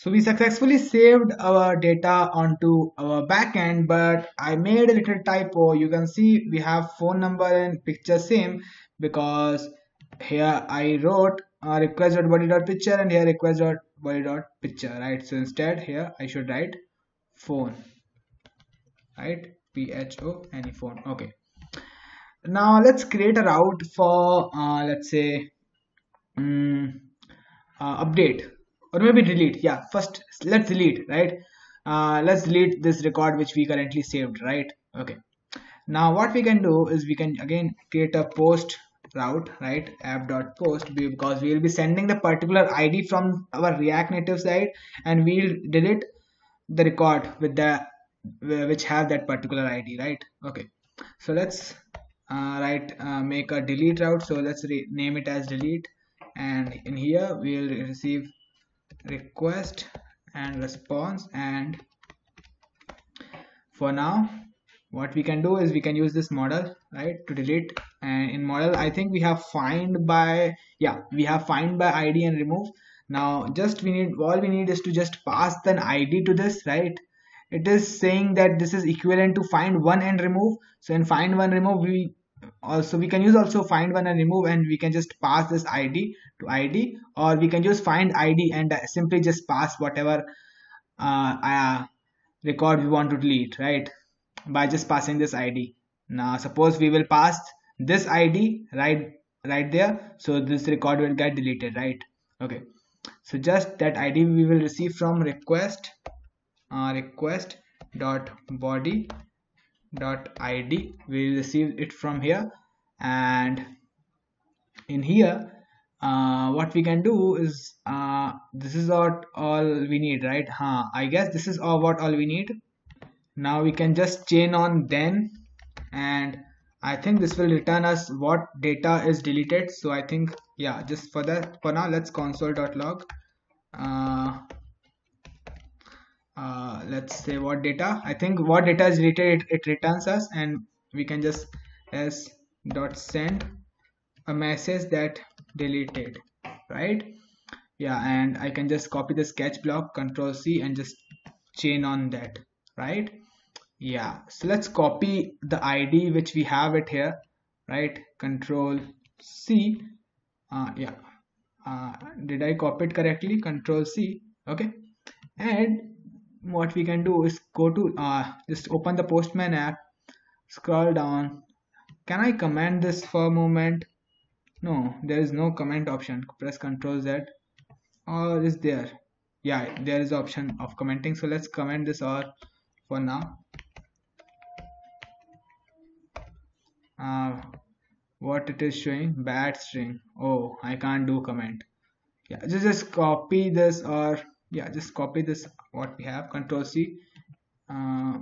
So we successfully saved our data onto our backend, but I made a little typo. You can see we have phone number and picture same because here I wrote uh, request.body.picture and here request.body.picture, right? So instead here I should write phone, right? P-H-O, any phone. Okay. Now let's create a route for uh, let's say um, uh, update or maybe delete. Yeah first let's delete right? Uh, let's delete this record which we currently saved right? Okay. Now what we can do is we can again create a post route right? app.post because we will be sending the particular id from our react native side and we'll delete the record with the which have that particular id right? Okay. So let's uh, write uh, make a delete route. So let's name it as delete. And in here we'll receive request and response. And for now what we can do is we can use this model right to delete. And in model I think we have find by yeah we have find by ID and remove. Now just we need all we need is to just pass an ID to this right? It is saying that this is equivalent to find one and remove. So in find one remove we also we can use also find one and remove and we can just pass this id to id or we can just find id and simply just pass whatever uh, uh, record we want to delete right? By just passing this id now suppose we will pass this id right right there so this record will get deleted right? Okay. So just that id we will receive from request uh, request dot body dot id we will receive it from here. And in here uh, what we can do is uh, this is what all we need right? Huh i guess this is all what all we need. Now we can just chain on then. And i think this will return us what data is deleted. So i think yeah just for that for now let's console.log uh, uh, let's say what data? I think what data is deleted it, it returns us and we can just s dot send a message that deleted right? Yeah and I can just copy the catch block control C and just chain on that right? Yeah so let's copy the ID which we have it here right? Control C uh, yeah. Uh, did I copy it correctly? Control C okay. And what we can do is go to uh, just open the postman app scroll down. Can I comment this for a moment? No there is no comment option. Press ctrl Z. Or is there. Yeah there is option of commenting. So let's comment this or for now. Uh, what it is showing? Bad string. Oh I can't do comment yeah just, just copy this or yeah just copy this what we have control C uh,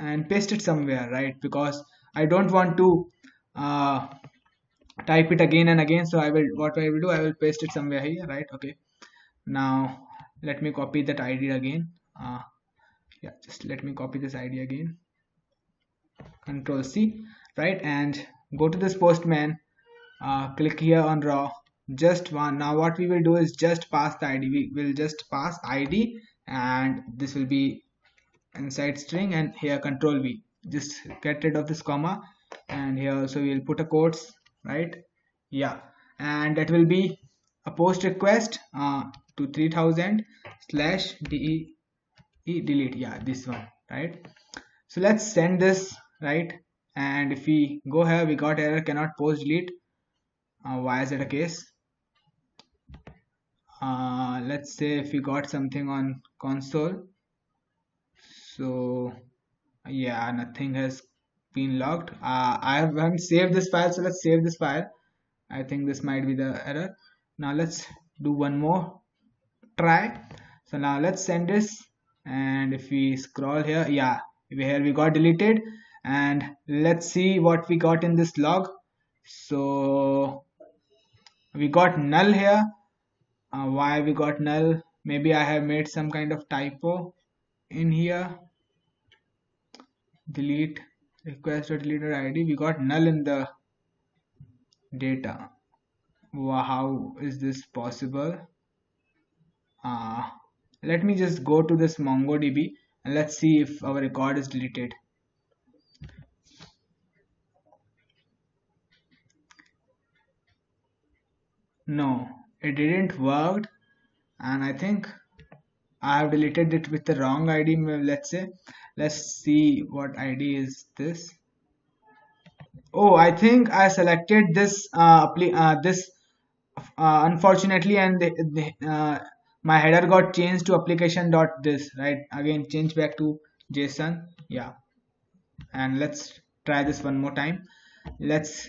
and paste it somewhere right? Because I don't want to uh, type it again and again so I will what I will do I will paste it somewhere here right? Okay. Now let me copy that ID again. Uh, yeah just let me copy this ID again. Control C right? And go to this postman. Uh, click here on raw just one. Now what we will do is just pass the id we will just pass id and this will be inside string and here control v. Just get rid of this comma and here also we'll put a quotes right? Yeah. And that will be a post request uh, to 3000 slash de delete. Yeah this one right? So let's send this right? And if we go here we got error cannot post delete. Uh, why is that a case uh, let's say if you got something on console so yeah nothing has been logged. Uh, I haven't saved this file so let's save this file. I think this might be the error. Now let's do one more try. So now let's send this and if we scroll here yeah here we got deleted. And let's see what we got in this log. So we got null here uh, why we got null? Maybe I have made some kind of typo in here. Delete. Request deleted id we got null in the data. Wow, how is this possible? Uh, let me just go to this mongodb and let's see if our record is deleted. No it didn't work and I think I have deleted it with the wrong ID let's say. Let's see what ID is this. Oh I think I selected this uh, uh this uh, unfortunately and uh, my header got changed to application dot this right? Again change back to JSON. Yeah. And let's try this one more time. Let's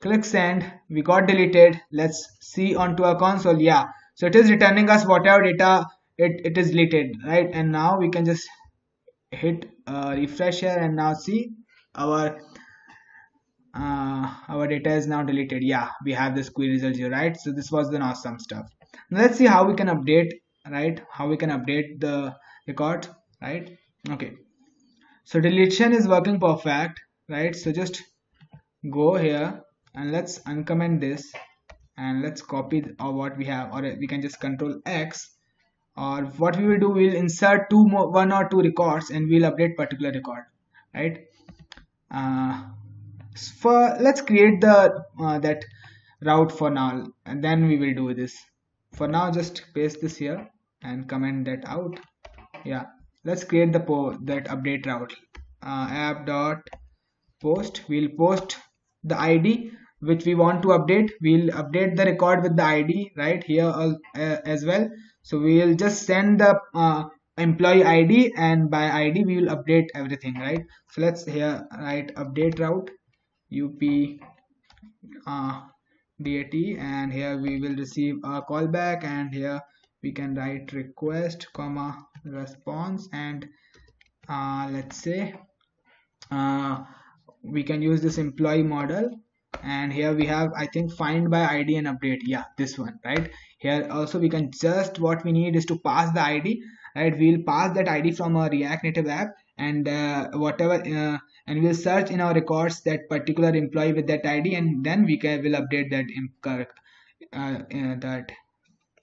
click send we got deleted. Let's see onto our console. Yeah. So it is returning us whatever data it, it is deleted right? And now we can just hit uh, refresh here and now see our uh, our data is now deleted. Yeah we have this query result here right? So this was the awesome stuff. Now let's see how we can update right? How we can update the record right? Okay. So deletion is working perfect right? So just go here and let's uncomment this. And let's copy or what we have or we can just control X. Or what we will do we'll insert two more one or two records and we'll update particular record right? Uh, for let's create the uh, that route for now. And then we will do this. For now just paste this here and comment that out. Yeah let's create the po that update route. Uh, app dot post we'll post the id which we want to update. We'll update the record with the id right here uh, as well. So we will just send the uh, employee id and by id we will update everything right? So let's here write update route up uh, dat and here we will receive a callback and here we can write request comma response and uh, let's say uh, we can use this employee model and here we have i think find by id and update. Yeah this one right? Here also we can just what we need is to pass the id right? We'll pass that id from a react native app and uh, whatever uh, and we'll search in our records that particular employee with that id and then we can will update that uh, uh, that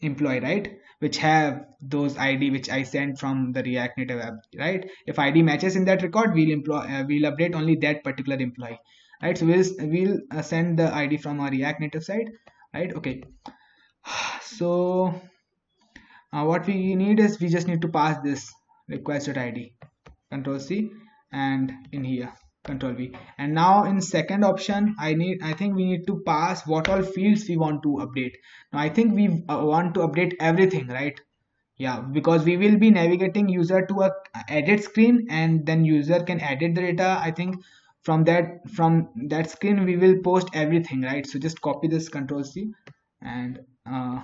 employee right? Which have those id which i sent from the react native app right? If id matches in that record we'll employ uh, we'll update only that particular employee right so we'll we'll uh, send the id from our react native side right? Okay. So uh, what we need is we just need to pass this requested id control c and in here control v. And now in second option i need i think we need to pass what all fields we want to update. Now i think we uh, want to update everything right? Yeah because we will be navigating user to a edit screen and then user can edit the data. I think from that from that screen we will post everything right? So just copy this control c and uh,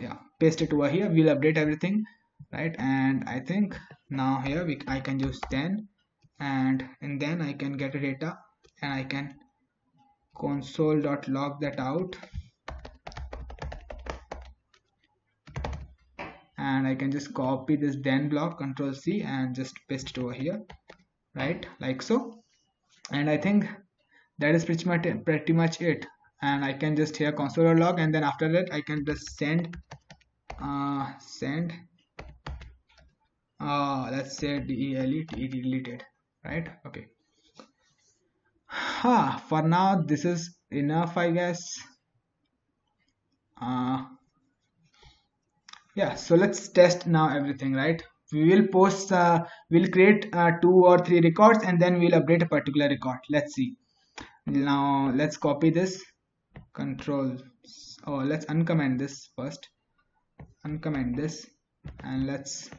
yeah paste it over here. We'll update everything right? And i think now here we i can use then and and then i can get a data and i can console.log that out. And I can just copy this then block control C and just paste it over here right? Like so and I think that is pretty much pretty much it. And I can just here console log and then after that I can just send uh, send uh, let's say delete deleted right? Okay. Ah, for now this is enough I guess. Uh, yeah. So let's test now everything right we will post uh, we'll create uh, two or three records and then we'll update a particular record. Let's see. Now let's copy this. Control oh let's uncomment this first. Uncomment this and let's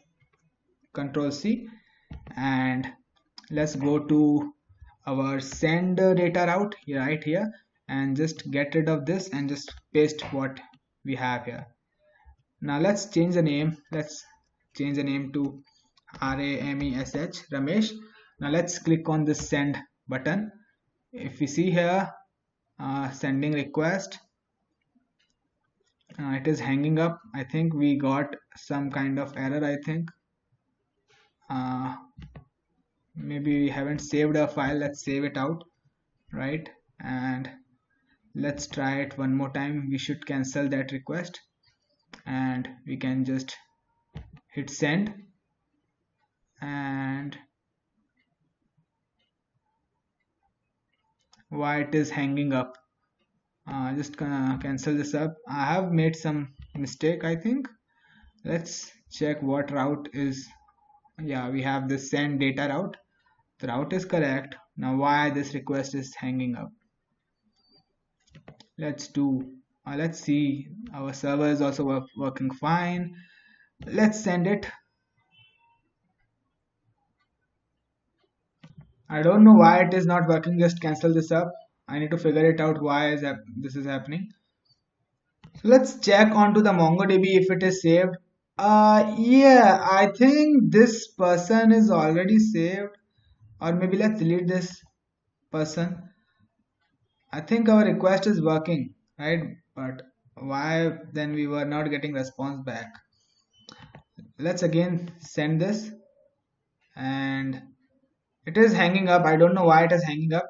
control C and let's go to our send data route right here and just get rid of this and just paste what we have here. Now let's change the name. Let's change the name to R-A-M-E-S-H Ramesh. Now let's click on this send button. If we see here uh, sending request uh, it is hanging up. I think we got some kind of error I think. Uh, maybe we haven't saved a file. Let's save it out right? And let's try it one more time. We should cancel that request and we can just hit send and why it is hanging up. Uh, just gonna cancel this up. I have made some mistake I think. Let's check what route is yeah we have the send data route. The route is correct. Now why this request is hanging up? Let's do uh, let's see. Our server is also work, working fine let's send it. I don't know why it is not working. Just cancel this up I need to figure it out why is this is happening. So let's check onto the MongoDB if it is saved. Uh yeah I think this person is already saved. Or maybe let's delete this person. I think our request is working right? But why then we were not getting response back let's again send this. And it is hanging up. I don't know why it is hanging up.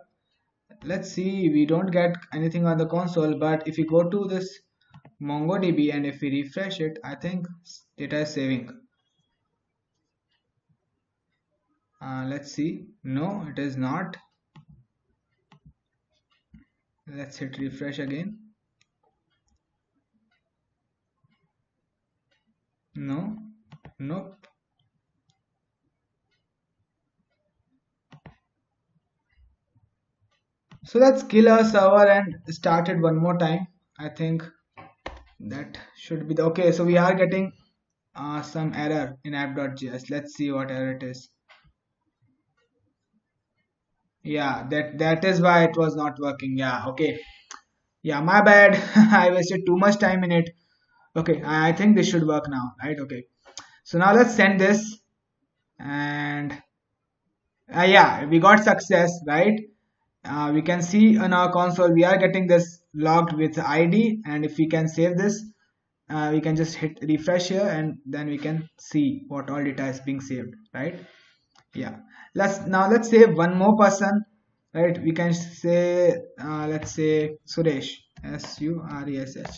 Let's see. We don't get anything on the console but if we go to this MongoDB and if we refresh it I think data is saving. Uh, let's see. No it is not. Let's hit refresh again. No nope. So let's kill our server and start it one more time. I think that should be the okay so we are getting uh, some error in app.js let's see what error it is. Yeah that that is why it was not working. Yeah okay. Yeah my bad. I wasted too much time in it. Okay I think this should work now right? Okay so now let's send this. And uh, yeah we got success right? Uh, we can see on our console we are getting this logged with id and if we can save this uh, we can just hit refresh here and then we can see what all data is being saved right? Yeah. Let's now let's say one more person right? We can say uh, let's say Suresh S-U-R-E-S-H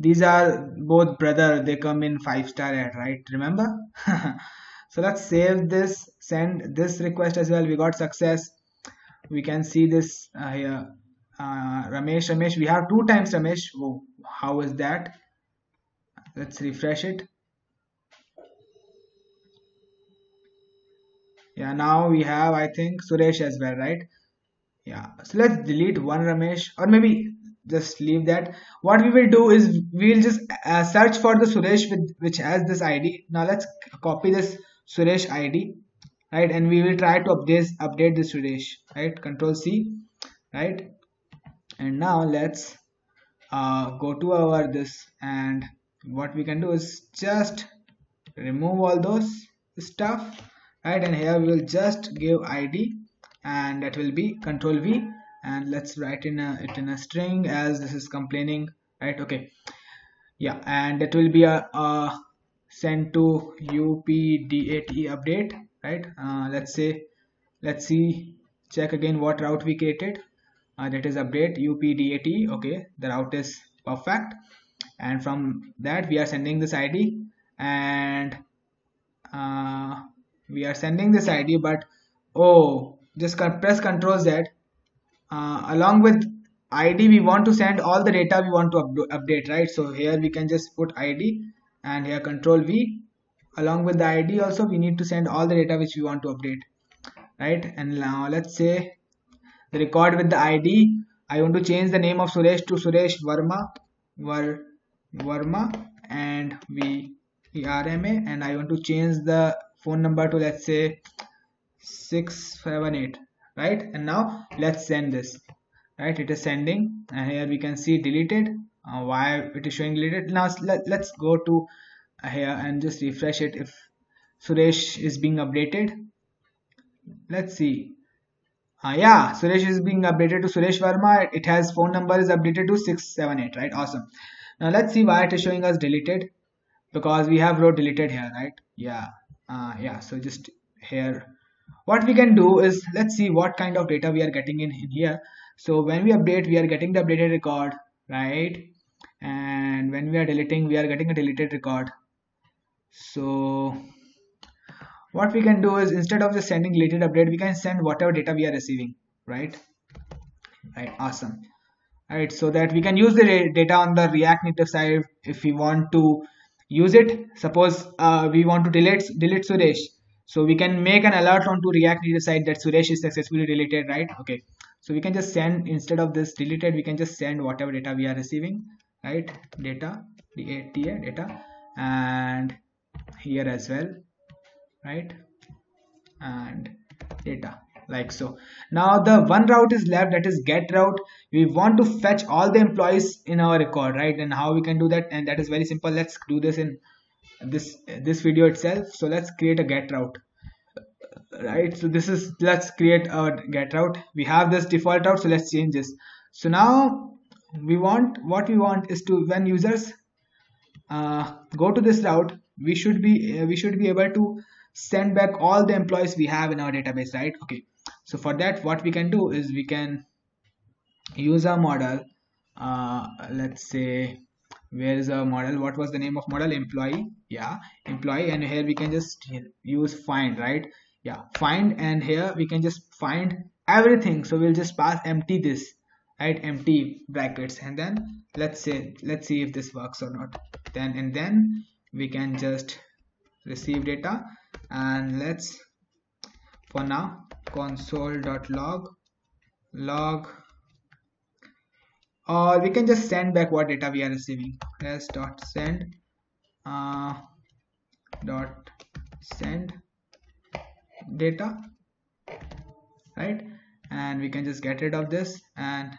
these are both brother they come in five star ad right? Remember? So let's save this send this request as well. We got success. We can see this uh, here. Uh, Ramesh Ramesh we have two times Ramesh. Oh, how is that? Let's refresh it. Yeah now we have I think Suresh as well right? Yeah so let's delete one Ramesh or maybe just leave that. What we will do is we'll just uh, search for the Suresh with which has this ID now let's copy this Suresh ID right? And we will try to update update this Suresh right? Control C right? And now let's uh, go to our this. And what we can do is just remove all those stuff right? And here we will just give id and that will be control v and let's write in a, it in a string as this is complaining right? Okay. Yeah and it will be a, a send to update update right? Uh, let's say let's see check again what route we created. Uh, that is update updat okay? The route is perfect. And from that we are sending this id and uh, we are sending this id but oh just press ctrl z uh, along with id we want to send all the data we want to up update right? So here we can just put id and here control v. Along with the id also we need to send all the data which we want to update right? And now let's say the record with the id i want to change the name of suresh to suresh verma Var, verma and we rma and i want to change the phone number to let's say 678 right? And now let's send this right? It is sending and here we can see deleted. Uh, why it is showing deleted? Now let, let's go to here and just refresh it if Suresh is being updated. Let's see. Uh, yeah Suresh is being updated to Suresh Verma. It has phone number is updated to 678 right? Awesome. Now let's see why it is showing us deleted. Because we have row deleted here right? Yeah. Uh, yeah so just here what we can do is let's see what kind of data we are getting in, in here. So when we update we are getting the updated record right? And when we are deleting we are getting a deleted record. So what we can do is instead of just sending deleted update we can send whatever data we are receiving right? Right awesome. Right so that we can use the data on the react native side if we want to use it. Suppose uh, we want to delete delete suresh so we can make an alert onto react native side that suresh is successfully deleted right? Okay. So we can just send instead of this deleted we can just send whatever data we are receiving right? Data data data. And here as well right? And data like so. Now the one route is left that is get route. We want to fetch all the employees in our record right? And how we can do that? And that is very simple. Let's do this in this this video itself. So let's create a get route. Right? So this is let's create our get route. We have this default route so let's change this. So now we want what we want is to when users uh, go to this route we should be uh, we should be able to send back all the employees we have in our database right? Okay. So for that what we can do is we can use our model. Uh, let's say where is our model? What was the name of model? Employee. Yeah. Employee and here we can just use find right? Yeah. Find and here we can just find everything. So we'll just pass empty this right? Empty brackets. And then let's say let's see if this works or not. Then and then we can just receive data. And let's for now console.log log or we can just send back what data we are receiving. S dot send uh, dot send data right? And we can just get rid of this. And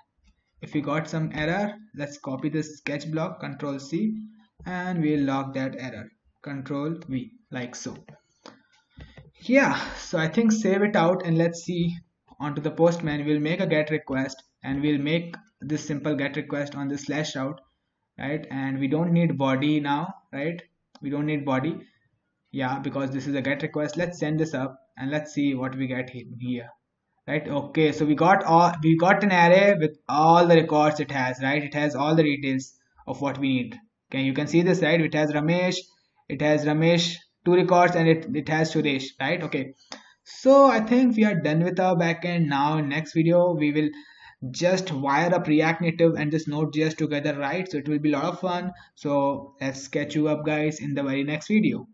if we got some error let's copy this catch block control c and we'll log that error. Control v like so. Yeah so i think save it out and let's see. Onto the postman we'll make a get request and we'll make this simple get request on this slash route right? And we don't need body now right? We don't need body. Yeah because this is a get request. Let's send this up and let's see what we get here right? Okay so we got all we got an array with all the records it has right? It has all the details of what we need. Okay you can see this right? It has ramesh it has ramesh two records and it, it has suresh right? Okay so i think we are done with our backend. Now next video we will just wire up react native and this node.js together right? So it will be a lot of fun. So let's catch you up guys in the very next video